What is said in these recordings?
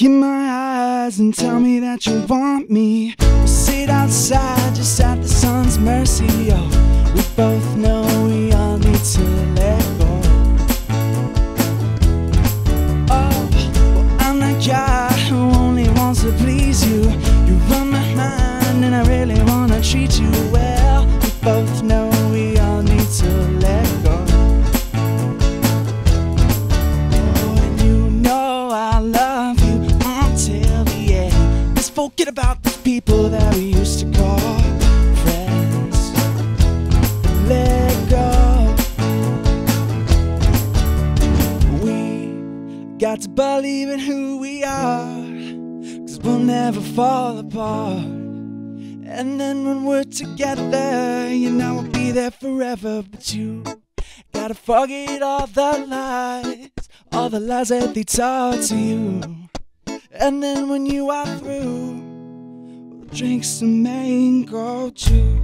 In my eyes and tell me that you want me. We'll sit outside just at the sun's mercy. Oh, we both know we all need to end. About the people that we used to call friends. Let go. We got to believe in who we are. Cause we'll never fall apart. And then when we're together, you know we'll be there forever. But you gotta forget all the lies, all the lies that they taught to you. And then when you are through, drink some mango juice.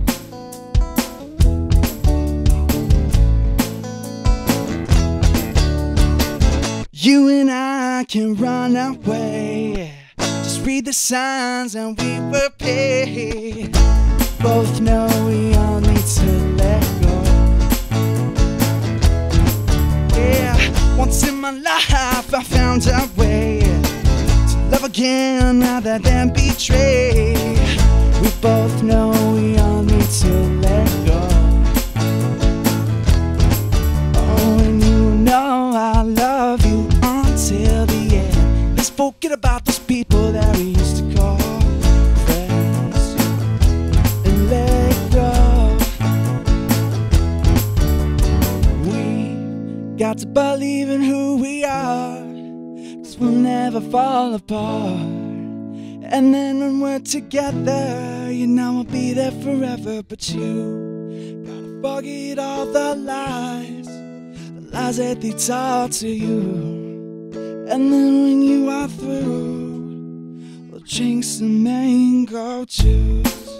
You and I can run away. Just read the signs and we will pay. Both know we all need to let go. Yeah, once in my life I found a way to love again rather than betray. Both know we all need to let go. Oh, and you know I love you until the end. Let's forget about those people that we used to call friends and let go. We got to believe in who we are, cause we'll never fall apart. And then when we're together, you know I'll be there forever. But you gotta forget all the lies, the lies that they taught to you. And then when you are through, we'll drink some mango juice.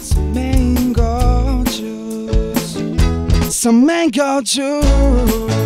Some mango juice. Some mango juice.